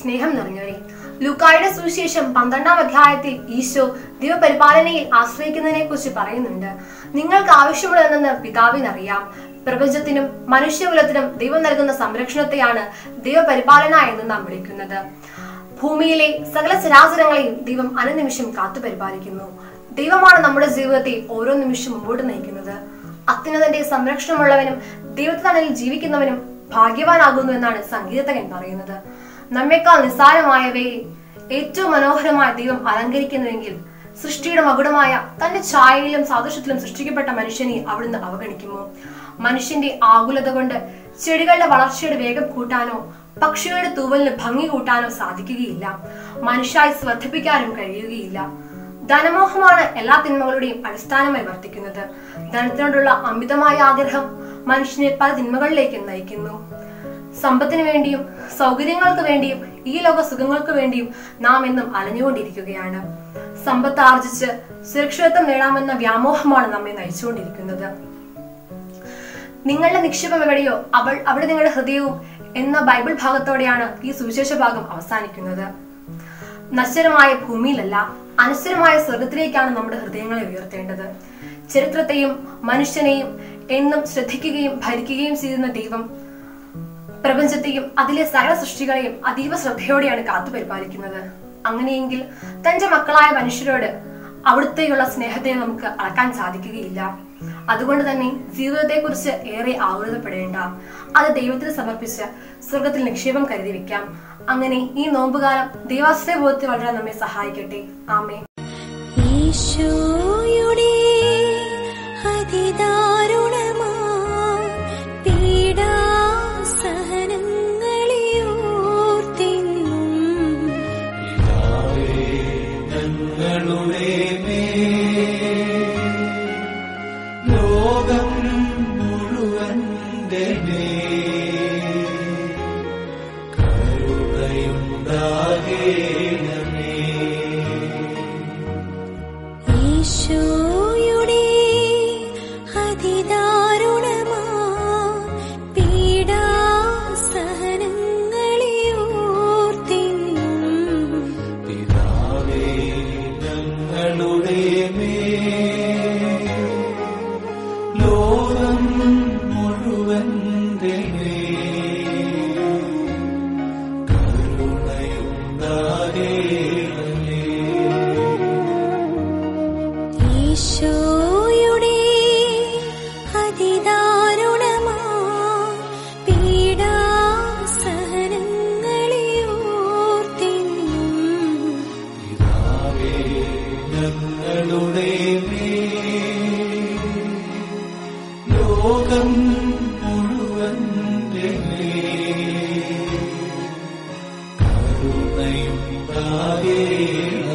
സ്നേഹം നിറഞ്ഞവരെ. ലുക്കായുടെ സുവിശേഷം പന്ത്രണ്ടാം അധ്യായത്തിൽ ഈശോ ദൈവപരിപാലനയിൽ ആശ്രയിക്കുന്നതിനെ കുറിച്ച് പറയുന്നുണ്ട്. നിങ്ങൾക്ക് ആവശ്യമുള്ളതെന്ന് പിതാവിനറിയാം. പ്രപഞ്ചത്തിനും മനുഷ്യകുലത്തിനും ദൈവം നൽകുന്ന സംരക്ഷണത്തെയാണ് ദൈവപരിപാലന എന്ന് നാം വിളിക്കുന്നത്. ഭൂമിയിലെ സകല ചരാചരങ്ങളെയും ദൈവം അനുനിമിഷം കാത്തുപരിപാലിക്കുന്നു. ദൈവമാണ് നമ്മുടെ ജീവിതത്തെ ഓരോ നിമിഷം മുമ്പോട്ട് നയിക്കുന്നത്. അത്യുന്നതന്റെ സംരക്ഷണമുള്ളവനും ദൈവത്തിനാണെങ്കിൽ ജീവിക്കുന്നവനും ഭാഗ്യവാനാകുന്നു എന്നാണ് സംഗീതകൻ പറയുന്നത്. നമ്മെക്കാൾ നിസ്സാരമായവയെ ഏറ്റവും മനോഹരമായ ദൈവം അലങ്കരിക്കുന്നുവെങ്കിൽ സൃഷ്ടിയുടെ മകുടമായ തന്റെ ഛായയിലും സാദൃശ്യത്തിലും സൃഷ്ടിക്കപ്പെട്ട മനുഷ്യനെ അവിടുന്ന് അവഗണിക്കുമോ? മനുഷ്യന്റെ ആകുലത കൊണ്ട് ചെടികളുടെ വളർച്ചയുടെ വേഗം കൂട്ടാനോ പക്ഷികളുടെ തൂവലിന് ഭംഗി കൂട്ടാനോ സാധിക്കുകയില്ല. മനുഷ്യായുസ് വർദ്ധിപ്പിക്കാനും കഴിയുകയില്ല. ധനമോഹമാണ് എല്ലാ തിന്മകളുടെയും അടിസ്ഥാനമായി വർത്തിക്കുന്നത്. ധനത്തിനോടുള്ള അമിതമായ ആഗ്രഹം മനുഷ്യനെ പല തിന്മകളിലേക്കും നയിക്കുന്നു. സമ്പത്തിന് വേണ്ടിയും സൗകര്യങ്ങൾക്ക് വേണ്ടിയും ഈ ലോക സുഖങ്ങൾക്ക് വേണ്ടിയും നാം എന്നും അലഞ്ഞുകൊണ്ടിരിക്കുകയാണ്. സമ്പത്ത് ആർജിച്ച് സുരക്ഷിതത്വം നേടാമെന്ന വ്യാമോഹമാണ് നമ്മെ നയിച്ചുകൊണ്ടിരിക്കുന്നത്. നിങ്ങളുടെ നിക്ഷേപം എവിടെയോ അവൾ അവിടെ നിങ്ങളുടെ ഹൃദയവും എന്ന ബൈബിൾ ഭാഗത്തോടെയാണ് ഈ സുവിശേഷ ഭാഗം അവസാനിക്കുന്നത്. നശ്വരമായ ഭൂമിയിലല്ല അനശ്വരമായ സ്വർഗത്തിലേക്കാണ് നമ്മുടെ ഹൃദയങ്ങളെ ഉയർത്തേണ്ടത്. ചരിത്രത്തെയും മനുഷ്യനെയും എന്നും ശ്രദ്ധിക്കുകയും ഭരിക്കുകയും ചെയ്യുന്ന ദൈവം പ്രപഞ്ചത്തെയും അതിലെ സകല സൃഷ്ടികളെയും അതീവ ശ്രദ്ധയോടെയാണ് കാത്തു പരിപാലിക്കുന്നത്. അങ്ങനെയെങ്കിൽ തന്റെ മക്കളായ മനുഷ്യരോട് അവിടുത്തെയുള്ള സ്നേഹത്തെ നമുക്ക് അളക്കാൻ സാധിക്കുകയില്ല. അതുകൊണ്ട് തന്നെ ജീവിതത്തെക്കുറിച്ച് ഏറെ ആവൃതപ്പെടേണ്ട അത് ദൈവത്തിന് സമർപ്പിച്ച് സ്വർഗത്തിൽ നിക്ഷേപം കരുതി വെക്കാം. അങ്ങനെ ഈ നോമ്പുകാലം ദൈവാശ്രയ ബോധത്തിൽ വളരാൻ നമ്മെ സഹായിക്കട്ടെ. ആമേ ഈശോയുടെ കരുണയുണ്ടാകേണമേ ഈശോയുടെ അതിദാരുണമാ പിതാവേ ഞങ്ങളുടെ ലോകം ലോകം മുഴുവൻ കരുണയുണ്ടാകേണ